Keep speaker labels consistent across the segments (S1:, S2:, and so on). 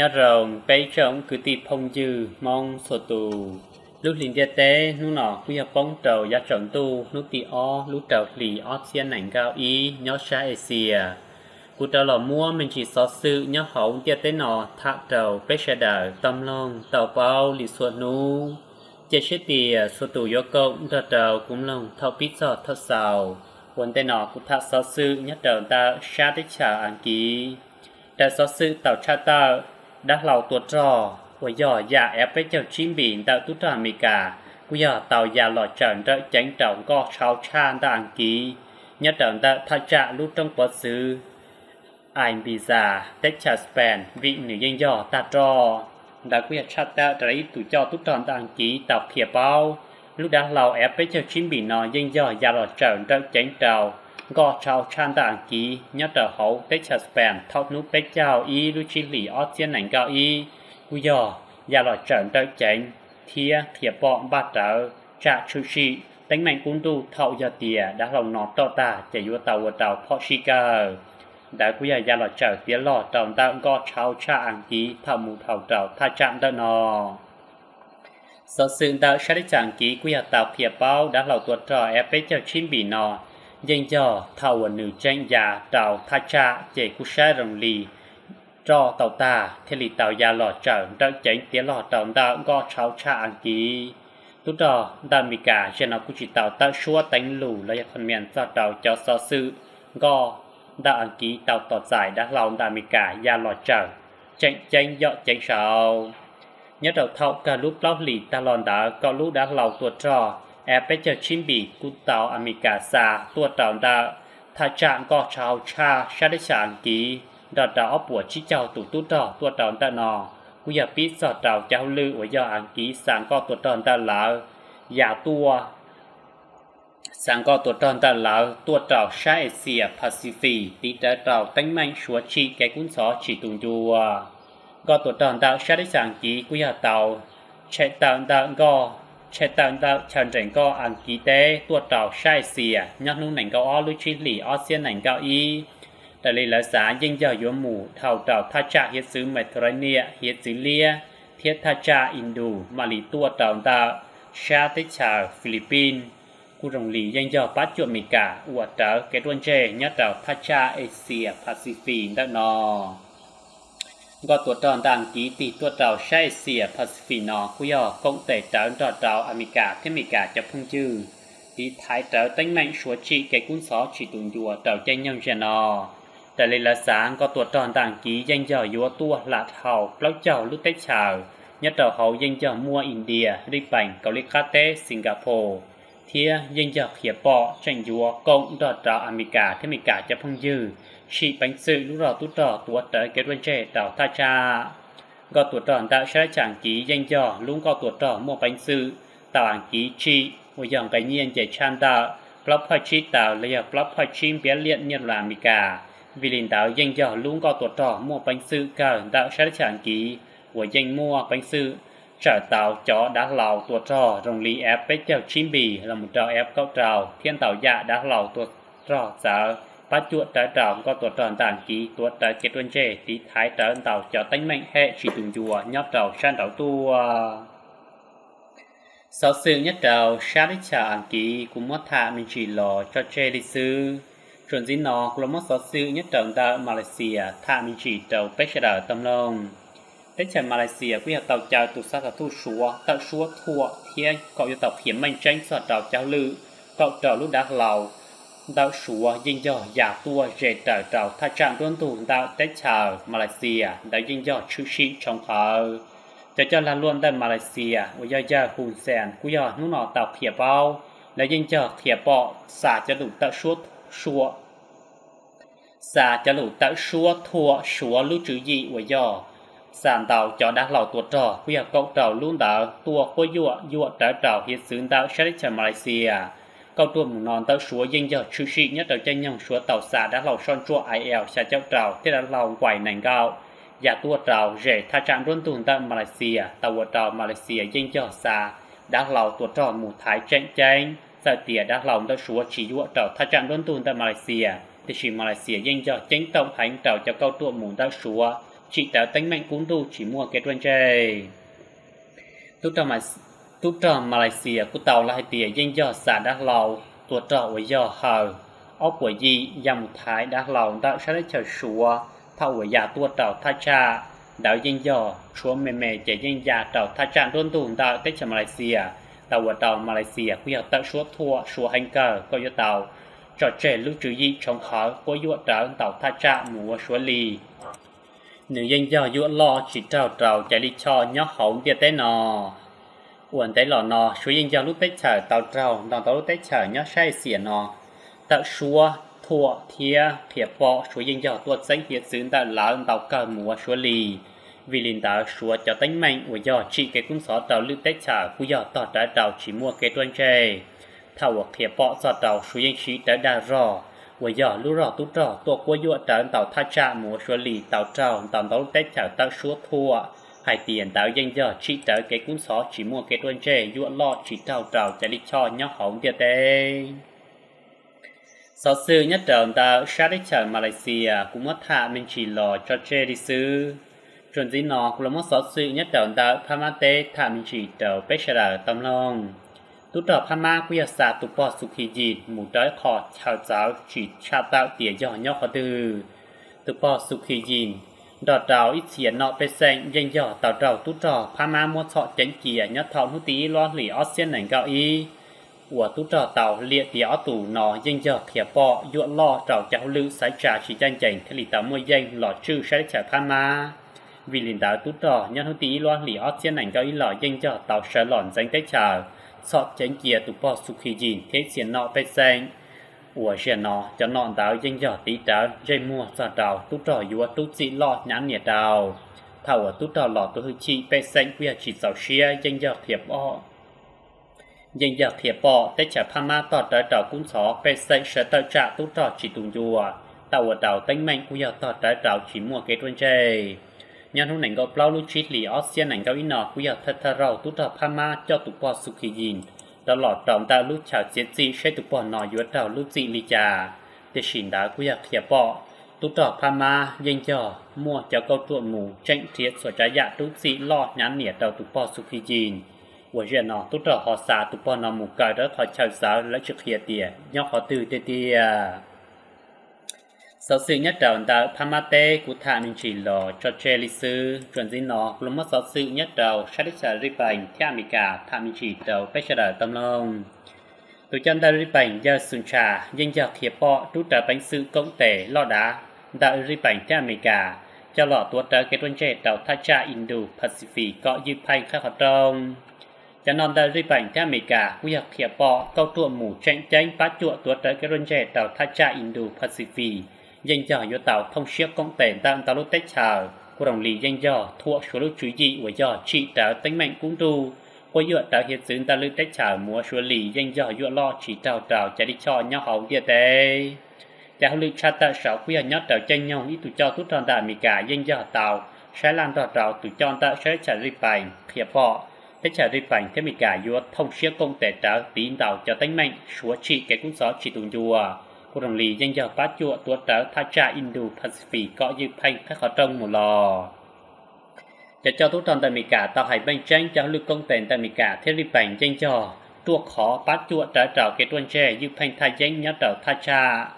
S1: nhớ rồng bấy trống cứ tì phong dư, mong sổ tù. Lúc liền địa tế, lúc nọ quy hợp bóng trầu, giá trồng tu, lúc tì o, lúc trầu lì, o xiên ảnh cao ý nhớ xa Asia à. cụ trầu lò mua mình chỉ xót sự, nhớ hậu địa tế nọ thạ trầu bế xe đở tâm lòng, tàu bao, lì xuân nu chế chế tì à, sổ tù yô cộng trầu trầu cũng lòng thọ bít giọt thật sào Quân tế nọ cụ thạ xót sự, nhớ trầu ta, xa tích trả ảnh ký. Đã xót sự, tàu cha tàu đã lâu tuột trò, của giò già ép với chào chim biển tạo tu trà mì cả của giò tàu già lọ trần trợ tránh trọng có sáu chan đã ăn ký. Nhất trọng đã thay trả lúc trong quá xứ. Anh bị già, tết chả span vị nữ dân giò ta trò. Đã của chặt chát ta thấy tụ cho tu tròn ta ăn ký, tàu thiệp bao. Lúc đã lâu ép với chào chim biển nọ dân giò già lọ trần trợ tránh trọng gò trào chan tảng ký nhất trở hậu bếch chật bèn thọc nút bếch chào y, lưu chi lì ót chiến nảnh gạo y. Cú dò và loại trởn đợi chánh, thia thiệp bọ ba trở, trạ chú sĩ đánh mạnh cung tu thọ giờ tìa, đã lòng nó tỏ tà chạy vô tàu vô tàu phó xì cờ đã cú dò và loại trở tía lò tàu ta chào trào chan ký thảo mù thảo trào tha chạm đỡ nò sở sự tàu sẽ đi chẳng ký quy hạt tàu thiệp bao, đã lầu tuột trò, ép bế chào chim bì nọ dành cho thầu nữ tranh giả tàu tha cha chế cú xe rồng lì. Cho tàu ta thế lì tàu già lò trở đỡ chánh tiếng lò tàu ta có cháu cha ăn ký. Lúc đó ta mì cả trên nó cũng chỉ tàu ta xua tánh lù là phần miền cho tàu cho so sự go đã ăn ký tàu tỏ giải đã lòng ta mì cả già lò trở. Chánh chánh dọ chánh sao nhớ đầu thọ cả lúc lóc lì ta lòn đã có lúc đã lòng tuột trò e pe cha chim bi ku tao amika sa, tua tao da tha trạng có chào cha, sa đế sản ký đó đã chi chào tụ tụ đỏ, tua tao da nọ ku ya pi sa tao lư của do an ký sáng có tua tao da lỡ ya tua sáng có tua tao da lỡ tua tao sa asia pacific, tí đã tao cái cuốn xó chỉ tùng chùa có tua tao da sa đế sản ký ku ya tao da go chế tạo đạo chẳng chẳng có ăn ký tế tuột tàu sai xìa nhắc nụ nảnh cao o lưu trí lì ở xiên nảnh cao y đại lý là giá dinh dào yếu mù thảo tàu tha trạ hiết xứ mệt rồi nịa hiết xứ lia thiết tha trạ indu mà lý tuột tàu đạo xa tích trà Philippines cụ rồng lý dành cho bắt chuột mì cả uổng tớ cái tuần trề nhất tàu tha trạ Asia Pacific đã nò ก็ตัวตอนต่างกีตีตัวเต่าใช้เสียพัสฟีนอคุยอกงเตะเต่าตัวเต่าอเมริกาที่อเมริกาจะพุ่งจื้อที่ท้ายเต่าตั้งแม่งชัวชีแกกุ้นซอชีตุนยัวเต่าใจยังเจนอแต่เลยละสางก็ตัวตอนต่างกียังเจาะยัวตัวละเท่าเปล่าเจ้าลุกเตชาวnhất tàu hậu dân cho mua India, Đi Bành, Cầu Lý Khát Tế, Singapore. Thia dân dọc hiệp bỏ tranh dùa, công đọt trào America, thế cả cho phong dư. chỉ bánh sự lúc đó tút đỏ tuột tới kết quân trẻ đảo tha cha. Gọi tuột đỏ tạo sẽ chẳng ký danh dọ luôn gọi tuột đỏ mua bánh sự. Tạo ảnh ký chị, một dòng cái nhiên chạy chan tạo. Blog hoa chi tạo là blog hoa chi bé liện nhân là mì cả. Vì linh tạo danh dọ luôn gọi tuột đỏ mua bánh sự cả tạo sẽ chẳng ký. Của danh mua bánh sự Sở tạo cho đá lão tuột trò rồng lý ép bế chèo chim bì là một trò ép cao trào, thiên tạo dạ đá lão tuột trò giá bắt chuột trái trào có tuột tròn tàn ký tuột trái kết quân chê tí thái trở tạo cho tánh mệnh hệ chỉ tùng chùa nhóc trào san trào tu. Sau sự nhất trào sa đi trả ảnh ký cũng mất thạ mình chỉ lò cho chê đi sư. Chuẩn dính nó là mất sau sự nhất trào ta Malaysia thạ mình chỉ trào bế trả tâm lòng đất trời Malaysia quy hạt tàu chào tụ sát tàu thu súa tàu súa thua thiên cậu yêu tàu hiểm mạnh tranh soạt tàu chào lư. Cậu trở lúc đã lầu. Tàu súa dinh dò giả tua rể trở tàu thay trạng tuân thủ tàu đất trời Malaysia đã dinh dò chữ sĩ trong thờ cho cho là luôn tại Malaysia, của do gia hùn sèn, của do nó nọ tàu khỉa bao là dinh dò khỉa bọ, xả cho đủ tàu súa súa xả cho đủ tàu súa thua súa lưu chữ gì của do sản tạo cho đá lầu tuột trò, quy hợp cộng trào luôn đỡ tua của dụa dụa trở trào hiện xướng đạo Sharicha Malaysia. Câu tua mù non tàu súa dân giờ chữ sĩ nhất tàu chân nhông súa tàu xa đá lầu son chua ai eo xa cháu trào, thế đá lầu quài nành gạo. Giả tua trào rể tha trạng rôn tùn tại Malaysia, tàu vợ trào Malaysia dân giờ xa. Đá lầu tua trò mù thái tranh tranh giờ tỉa đá lầu tàu súa chỉ dụa trào tha trạng rôn tùn tại Malaysia. Thì chỉ Malaysia dân giờ tranh tổng hành trào cho câu tua mù tàu súa chị tạo tính mạnh cũng đủ, chỉ mua cái tròn chơi. Tu trò mà tu trò Malaysia, của tàu lại tiền danh do xã đắc lầu tuột trò với do hờ. Ốc của gì dòng thái đắc lầu đã sẽ lấy chờ sủa thâu với nhà tuột trò tha cha đạo danh do chúa mềm mềm chạy danh già trò tha cha đôn tu đạo tết cho Malaysia. Tàu của tàu Malaysia, quy hợp tạo số thua số hành cờ có yếu tàu trò trẻ lưu trữ gì trong khó của yếu trở tàu tha cha mùa số lì nếu dân do yếu lo, chỉ trào trào chạy đi cho nhó hậu địa tế nọ. Uẩn tế lò nọ số dân do lúc tế chở tàu trào đòn tàu lúc tế chở nhó sai xỉa nọ. Tạo xua thua, thia thiệp bọ số dân do tuột danh hiệt xứng tạo lá tàu cờ mùa số lì. Vì liền tạo xua cho tánh mạnh của do chỉ cái cung xó tàu lúc tế chở của do tỏ trái trào chỉ mua cái tuần chơi thảo thiệp bọ do tàu số dân sĩ tới đà rò. 我要路绕都照多过月等到他家莫说里到照到到在找到说错hai tiền tạo dân giờ chỉ trở cái cuốn sổ chỉ mua cái tuần trẻ dụ lo chỉ trao trào cho đi cho nhóc hỏng địa tê sau sư nhất trận tạo sát đi chờ Malaysia cũng mất hạ mình chỉ lo cho trẻ đi sư chuẩn gì nó cũng là một số sư nhất trận tạo tham tế thả mình chỉ đầu bế sở tâm lòng tu trở Pama quy sa tu bỏ su khi gì mù tới khó chào cha tạo tỉa nhỏ nhỏ khó từ tu bỏ su khi gì ít xiên nọ bê xanh danh nhỏ tạo trào tu trở Pama mua sọ chánh kìa nhất thọ hút tí, lo lì ót xiên nảnh gạo y. Của tu tàu liệt tỉa ót tủ nọ danh nhỏ khía bọ, dụa lo trào cháu lư sái trà chỉ danh chảnh thế lì tạo mua danh lọ trừ sẽ trả Pama vì linh đạo tút trò nhân hữu tí loan lì ót trên ảnh cao ý lọ danh cho tàu sở lòn danh tách chờ sọt chánh kia tụ bỏ sụp khi dìn, thế xiên nọ bê xanh. Ủa xiên nọ, cho nọn đào danh cho tí trào dây mua cho đào tút trò yếu tút dị lọ nhãn nhiệt đào thảo ở tút trò lọ tú hư chi bê xanh quy chỉ sầu xia danh cho thiệp bỏ danh cho thiệp bỏ tế trả pha ma tỏ trái trào cũng xó bê xanh sẽ tạo trà tút trò chỉ tùng dùa tàu ở đào tánh mạnh quy tỏ trái trào chỉ mua cái tuần chơi nhân hôm nay có bao lúc chít lì Australia này có ý nọ cũng giờ thật thật rau tút ra Pama cho tụ bò sụp kỳ dìn đó lọt trọng ta lúc chào chết gì sẽ tụ bò nọ yếu trào lúc gì lì trà để xin đã cũng giờ khía bọ tút ra Pama danh cho mua cho câu tuộn mù tranh thiệt sửa trái dạ lúc gì lo nhãn nhiệt đầu tụ bò sụp kỳ dìn 我热闹都找好啥都帮那木盖的好悄啥来去黑点，要好对对对呀。 Sau sự nhất đầu tạo Pamate của thà mình chỉ lò cho che lý sư chuẩn dĩ nó lúc mất sau sự nhất đầu sát đích sở rì bành theo mì cả, thả mình chỉ đầu phải sở đời tâm lòng tụ chân ta rì bành giờ xuân trà dân giờ khía bọ trú trở bánh sự công tể lo đá. Đã rì bành theo mì cả, cho lọ tuột trở cái tuần trẻ đầu thà cha Indo Pacific có dư phanh khác hoạt động cho nên ta rì bành theo mì cả quy hợp khía bọ câu tuột mù tranh tranh phát chuột tuột trở cái tuần trẻ đầu thà cha Indo Pacific danh giờ yo tàu thông siết công tệ đang tàu lúc tết chờ của đồng lý danh giờ thuộc số lúc chú dị của giờ trị trả tính mạnh cũng tu của yo đã hiện xứng ta lúc tết chờ mua số lý danh giờ yo lo chỉ trào trào chạy đi cho nhau hậu địa tế tại lúc cha ta sáu quý nhất trào tranh nhau ít tụ cho tút tròn đại mì cả danh giờ tàu. Sẽ lan tàu trào tụ cho ta sẽ trả đi phải khiệp họ. Tết chờ rì bài thế mì cả yo thông siết công tệ trả tín tàu cho tính mạnh, số trị cái cũng gió chỉ tùng chùa của đồng lý danh giờ phát chuột tuột trở tha cha Indo Pacific có dư phanh các họ trong một lò. Cho cho tốt tròn tại mỹ cả tàu hải bên tranh cho lực công tiền tại mỹ cả, thế li bành danh cho tuột khó phát chùa trở trở cái tuần trẻ dư phanh thay danh nhớ trở tha cha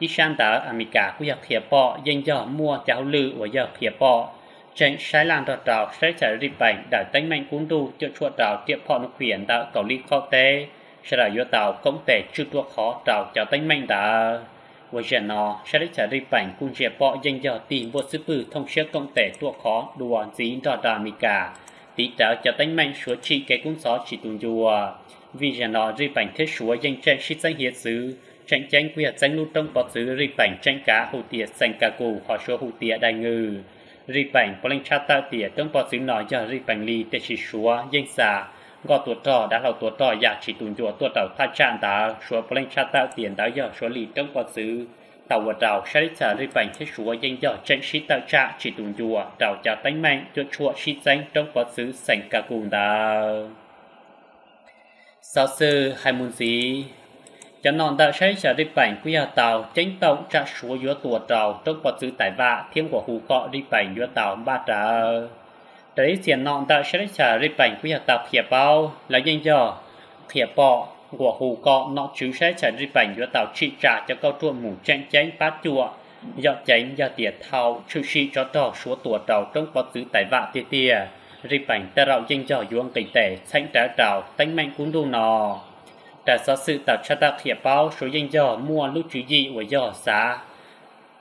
S1: đi sang tờ America của giặc thiệp bọ danh giờ mua cháu lư và giờ thiệp bọ tranh sai lan trò trào sẽ trở đi bành đã đánh mạnh cuốn tu, cho chuột trào tiệp phọ nó khuyển đã cầu lý khó tế sẽ là do tàu công thể chưa tua khó, tàu cho tánh mạnh đã. Với giờ nó, sẽ được trả đi bảnh cùng chế bỏ danh giờ tìm vô sư bự thông xét công thể tua khó, đùa dí đò đà mì cả. Tí trả cho tánh mạnh số trị cái cung gió chỉ tùn dùa. Vì giờ nó đi bảnh thế số danh tranh sĩ danh hiệt xứ tranh tranh quy hạt danh lưu trong bọc xứ đi bảnh tranh cá hồ tiệt xanh cá cù họ số hồ tiệt đại ngư. Đi bảnh có lên cha ta tiệt trong bọc xứ nói giờ đi bảnh ly để chỉ số danh xà. ก็ตัวต่อดาเราตัวต่ออยากฉีดตุนจัวตัวเต่าท่าชานดาชัวเปล่งชาตาเตียนดาเยอะชัวหลีต้องกว่าซื้อเต่าว่าเราใช้จ่ายริบังที่ชัวยังเยอะเจงชิตาชาฉีดตุนจัวเราจะตั้งแมงจวชัวชิเจงต้องกว่าซื้อแสงกากุงดาสาวซื้อไฮมุนซี cho non đã sẽ sẽ đi bệnh quý hà tàu chính tàu trả số giữa tùa trầu trong quá chữ tại vạ thiên của hù cọ đi bệnh giữa tàu ba trả đấy tiền nọn đã sẽ trả đi bệnh quý hạt tàu hiệp bao là nhân do hiệp bọ của hù cọ nó chú sẽ trả đi bệnh cho tàu trị trả cho câu chuột mù tranh tranh bát chùa do tránh do tiệt thao chữ sĩ cho tàu số tùa tàu trong quá tứ tài vạ tia tia. Đi bảnh ta rạo danh do yuông kinh tế thanh trả trào tánh mạnh cũng đu nò. Đã do sự tạo cho ta hiệp bao, số danh do mua lúc chú gì của do xá.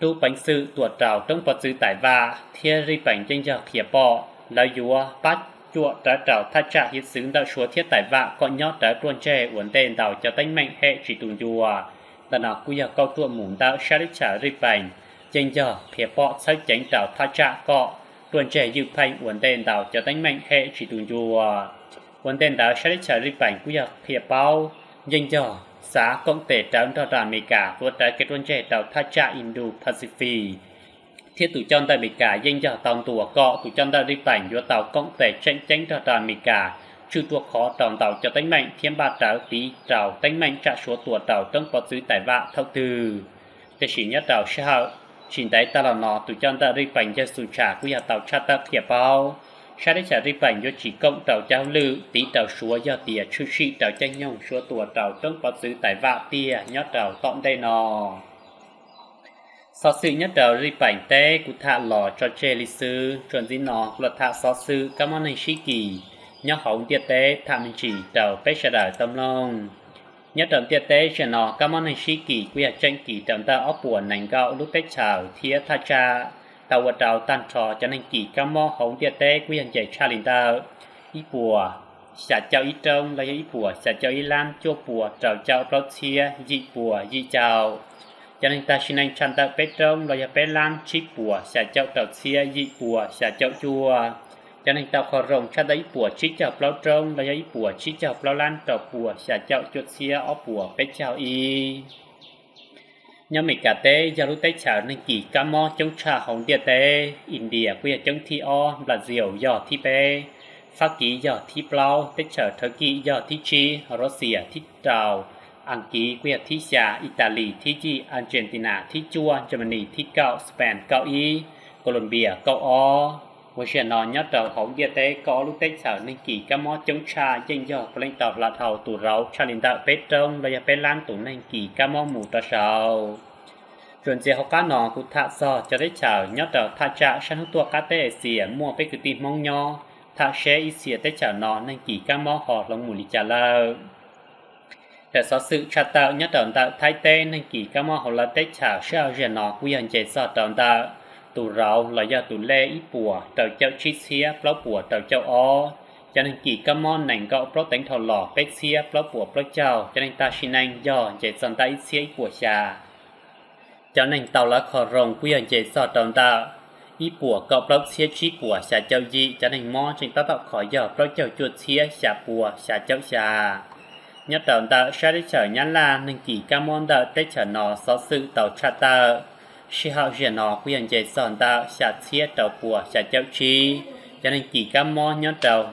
S1: Tu bánh sự tùa trào trong có sự tài vạ thiên ri bánh danh do hiệp bọ là dùa bắt chùa đã trào thắt trả hiệp xứng đã số thiết tại vạ có nhót đã tuôn trẻ uốn tên đào cho tánh mạnh hệ chỉ tùng dùa là nào quy hợp câu tuôn mủng đạo xa đích trả rịp bành chênh giờ phía bọ sách chánh trào thắt trả cọ tuôn trẻ dự phanh, uốn tên đào cho tánh mạnh hệ chỉ tùng dùa uốn tên đào xa đích trả rịp bành quy hợp phía bao, chênh cho xã công tệ trắng cho ra mì cả vượt trái kết luận trẻ đào tha trả Indo Pacific thiết tụ chân tại bị cả dân cho tàu tùa cọ tụ chân ta đi tảnh do tàu công tệ tranh tranh cho ra bị cả. Chư tua khó tròn tàu cho tánh mạnh thiên ba trảo tí, trảo tánh mạnh trả số tùa trảo trong có dưới tài vạ thâu từ. Thế chỉ nhất trảo sẽ hậu chỉ đấy ta là nó tụ chân ta đi bảnh cho sự trả của nhà tàu cha ta thiệp bao. Sa đấy trả đi bệnh do chỉ công trảo trao lưu tí trảo súa do tìa, chư sĩ trảo tranh nhông súa tùa trảo trong có dưới tài vạ tìa nhất trảo tọn đây nò sau sự nhất đầu ri bảnh tế cụ thạ lò cho chê lý sư, chuẩn dĩ nó, luật thạ sau sự cảm ơn hành sĩ kỳ. Nhớ hổng tiết tế thạ mình chỉ trào bế sở đời tâm long nhớ đầu tiết tế cho nó cảm ơn hành sĩ kỳ quy hạt tranh kỳ tầm ta ốc buồn nành gạo lúc tế chào, thía tha cha. Tàu vật tàu tàn trò cho nên kỳ cảm mò hồng tiết tế quy hạt chạy cha linh tàu ý bùa, xả chào ý trông là ý bùa, xả chào ý lan chua bùa trào chào rốt chia dị bùa, dị chào cho nên ta xin anh chăn ta bếp trông là bếp lan chi bùa xả chậu tạo xia, dị bùa xả chậu chùa. Cho nên ta khó rồng chăn đấy bùa chi chào bao trông là ý bùa chi chào bao lan tạo bùa xả chậu chuột xia, ó bùa bếp chào y. Nhóm mình cả tế giờ lúc tế chào nên kỳ, cá mò chống trà hồng địa tế, India, quy chống thi o, là diều giờ thi bê, Pháp ký giờ thi blau tế chào Thơ ký giờ thi chi Russia thi trào anh ký quy thi xà Italy, thi chi Argentina, thi chua Germany, thi cậu Spain, cậu y, Colombia, cậu o. Với chuyện nó nhớ trào hồng địa tế có lúc tế chào nên kỳ cá mò chống trà danh giờ lên tàu là thầu tù rau cha linh đạo bế trông là bế lan tù nên kỳ cá mò mù trà sầu. Chuẩn chế học cá nọ cụ thạ sò cho đấy chào nhớ đầu thạ trả sang hút tua cá tê xìa, mua bê cứ tìm mong nho. Thạ xe ý xìa tế chào nọ nên kỳ cá mò họ lòng mù lì chả lơ để so sự trả tạo nhất đầu tạo thái tê nên kỳ các mô hồ là tế chào sao rìa nọ, quy hành chế sò đầu tạo tù rau là do tù lê, ít bùa, tàu châu chi xìa bó bùa, tàu châu o. Cho nên kỳ các mô nành gạo bó tánh thọ lò bê xìa bó bùa bó châu cho nên ta xin anh do chế sòn ta ít xìa ít bùa xà cho nên tàu lá khó rồng, quy hành chế sọ đồng tạo ít bùa, gạo bó xia, chi bùa, xà châu dị cho nên mô trên tao tạo khỏi giờ bó châu chuột xia, xà bùa, xà châu xà nhất đồng đạo sẽ đi chở nhắn là nên kỳ ca môn đạo tới chở nó so sự tàu cha tờ khi họ duyên nó quyền hành chế sọ đạo xả chia tàu của sẽ châu chi. Cho nên kỳ ca môn nhất đầu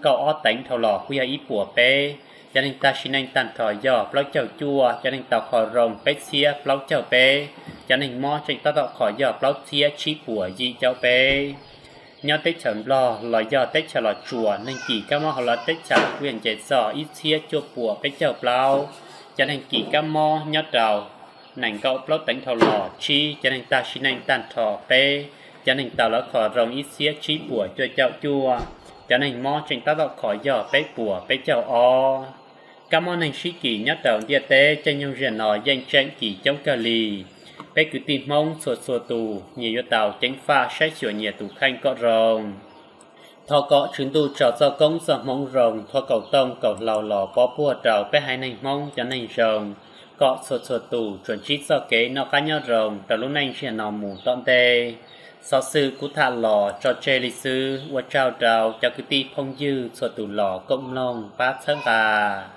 S1: cậu ó tánh thầu lò quy ý của bê cho nên ta xin anh tàn thỏ dò plau chào chua cho nên tàu khỏi rồng bê xia plau chào bê cho nên mò trên tao tàu khỏi dò plau xia chi của gì chào bê nhớ tết chẳng lo lo giờ tết chả lo chùa, nên chỉ các mò họ là tết chả quyền chạy sợ, ít xia cho bùa bế chờ plau cho nên chỉ các mò nhớ đầu nàng cậu plau đánh thầu lò chi, cho nên ta xin anh tàn thọ bê cho nên ta lo khỏi rồng ít xia chi bùa cho chậu chùa. Cho nên mò trên ta lo khỏi giờ bế bùa bế chờ o. Các ơn anh sĩ kỳ nhớ đầu địa tế, cho những 人 nói danh tranh chỉ chống cà lì bé cứ tìm mong sổ sổ tù nhiều yếu tàu tránh pha sách sửa nhiều tù khanh có rồng. Thọ có chuyến tu trò do công sợ mong rồng, thọ cầu tông cầu lò lò bó bùa trào bé hai này mong cho nành rồng. Có sổ sổ tù, chuẩn chít do kế nó cá nhau rồng, trò lúc này chỉ nó mù tọn tê sau sư cú thả lò cho chê lý sư và trao trào cho cứ ti phong dư, sổ tù lò cộng lòng bát thân à.